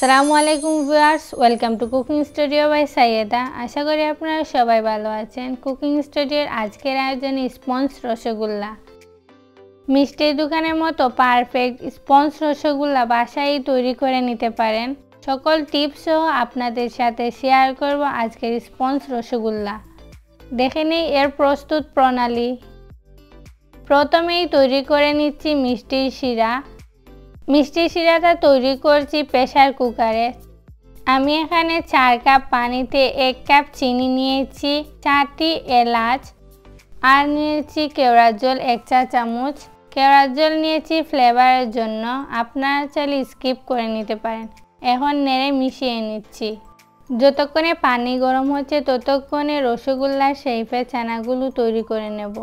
সালামু আলাইকুম viewers, welcome to cooking studio by Sayeda. আশা করি আপনারা সবাই ভালো আছেন। কুকিং স্টুডিওর আজকের আয়োজনে স্পঞ্জ রসগোল্লা। মিষ্টির দোকানের মতো পারফেক্ট স্পঞ্জ রসগোল্লা বাসায় তৈরি করে নিতে পারেন। সকল টিপসও আপনাদের সাথে শেয়ার করব আজকের স্পঞ্জ রসগোল্লা। দেখে নেই এর প্রস্তুত প্রণালী। প্রথমেই তৈরি করে নিচ্ছি মিষ্টির শিরা। মিষ্টি শিরাটা তৈরি করছি প্রেশার কুকারে। আমি এখানে চার কাপ পানিতে এক কাপ চিনি নিয়েছি, চারটি এলাচ, আর নিয়েছি কেওড়ার জল এক চা চামচ। কেওড়ার জল নিয়েছি ফ্লেভারের জন্য, আপনারা চাইলে স্কিপ করে নিতে পারেন। এখন নেড়ে মিশিয়ে নিচ্ছি। যতক্ষণে পানি গরম হচ্ছে, ততক্ষণে রসগোল্লার শেপে ছানাগুলো তৈরি করে নেব।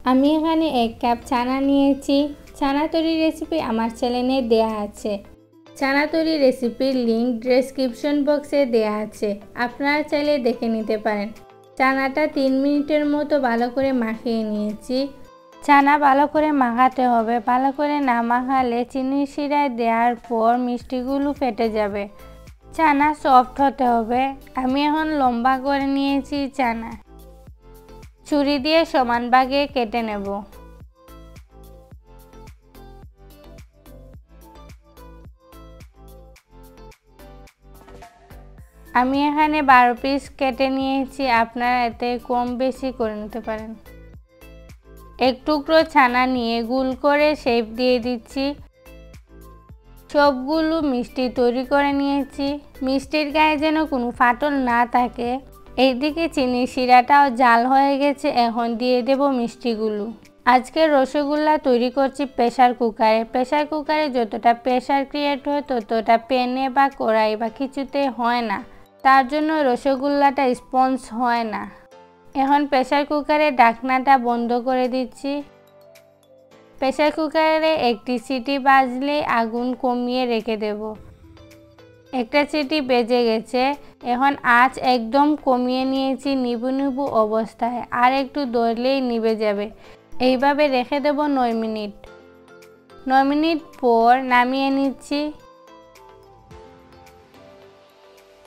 আমি এখানে এক কাপ ছানা নিয়েছি ছানা তৈরি রেসিপি আমার চ্যানেলে দেয়া আছে। ছানা তৈরি রেসিপির লিঙ্ক ডেসক্রিপশন বক্সে দেয়া আছে। আপনারা চাইলে দেখে নিতে পারেন। চানাটা তিন মিনিটের মতো ভালো করে মাখিয়ে নিয়েছি। ছানা ভালো করে মাখাতে হবে। ভালো করে না মাখালে চিনি শিরায় দেওয়ার পর মিষ্টিগুলো ফেটে যাবে। চানা সফট হতে হবে। আমি এখন লম্বা করে নিয়েছি চানা। ছুরি দিয়ে সমান ভাগে কেটে নেব। আমি এখানে বারো পিস কেটে নিয়েছি, আপনারা এতে কম বেশি করে নিতে পারেন। এক টুকরো ছানা নিয়ে গুল করে শেপ দিয়ে দিচ্ছি। সবগুলো মিষ্টি তৈরি করে নিয়েছি। মিষ্টির গায়ে যেন কোনো ফাটল না থাকে। এইদিকে চিনি শিরাটাও জাল হয়ে গেছে, এখন দিয়ে দেব মিষ্টিগুলো। আজকে রসগোল্লা তৈরি করছি প্রেশার কুকারে। প্রেশার কুকারে যতটা প্রেশার ক্রিয়েট হয়, ততটা পেনে বা কড়াই বা কিছুতে হয় না। তার জন্য রসগোল্লাটা স্পঞ্জ হয় না। এখন প্রেশার কুকারে ঢাকনাটা বন্ধ করে দিচ্ছি। প্রেশার কুকারে একটি সিটি বাজলে আগুন কমিয়ে রেখে দেব। একটা সিটি বেজে গেছে। এখন আঁচ একদম কমিয়ে নিয়েছি নিবু নিবু অবস্থায়। আর একটু দৌড়লেই নিবে যাবে। এইভাবে রেখে দেব নয় মিনিট। নয় মিনিট পর নামিয়ে নিচ্ছি।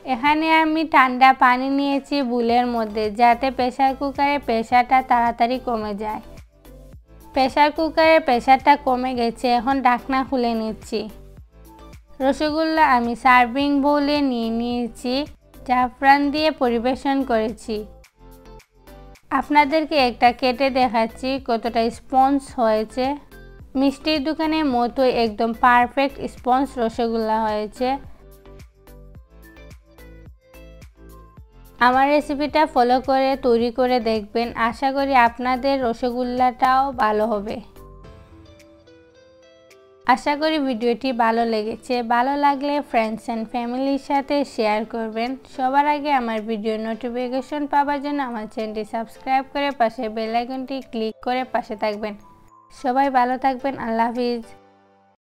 এখানে আমি ঠান্ডা পানি নিয়েছি বুলের মধ্যে, যাতে প্রেশার কুকারে প্রেশারটা তাড়াতাড়ি কমে যায়। প্রেশার কুকারে প্রেশারটা কমে গেছে, এখন ডাকনা খুলে নিচ্ছি। রসগোল্লা আমি সার্ভিং বোলে নিয়ে নিয়েছি, জাফরান দিয়ে পরিবেশন করেছি। আপনাদেরকে একটা কেটে দেখাচ্ছি কতটা স্পঞ্জ হয়েছে। মিষ্টির দোকানের মতোই একদম পারফেক্ট স্পঞ্জ রসগোল্লা হয়েছে। আমার রেসিপিটা ফলো করে, তৈরি করে দেখবেন। আশা করি আপনাদের রসগোল্লাটাও ভালো হবে। আশা করি ভিডিওটি ভালো লেগেছে। ভালো লাগলে ফ্রেন্ডস অ্যান্ড ফ্যামিলির সাথে শেয়ার করবেন। সবার আগে আমার ভিডিও নোটিফিকেশন পাওয়ার জন্য আমার চ্যানেলটি সাবস্ক্রাইব করে পাশে বেল আইকনটি ক্লিক করে পাশে থাকবেন। সবাই ভালো থাকবেন। আল্লাহ হাফিজ।